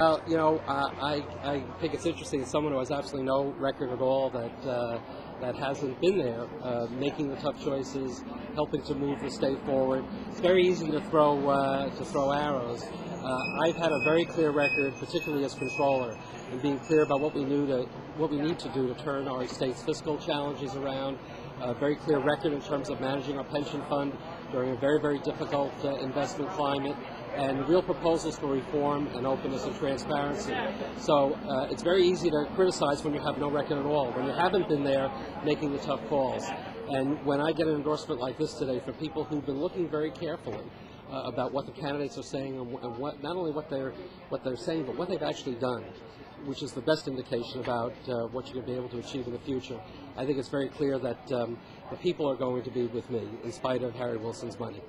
Well, you know, uh, I, I think it's interesting. Someone who has absolutely no record at all that uh, that hasn't been there, uh, making the tough choices, helping to move the state forward. It's very easy to throw uh, to throw arrows. Uh, I've had a very clear record, particularly as comptroller, in being clear about what we knew to what we need to do to turn our state's fiscal challenges around. A very clear record in terms of managing our pension fund during a very, very difficult uh, investment climate and real proposals for reform and openness and transparency. So uh, it's very easy to criticize when you have no record at all, when you haven't been there making the tough calls. And when I get an endorsement like this today from people who've been looking very carefully uh, about what the candidates are saying and, and what not only what they're what they're saying, but what they've actually done, which is the best indication about uh, what you're going to be able to achieve in the future. I think it's very clear that um, the people are going to be with me in spite of Harry Wilson's money.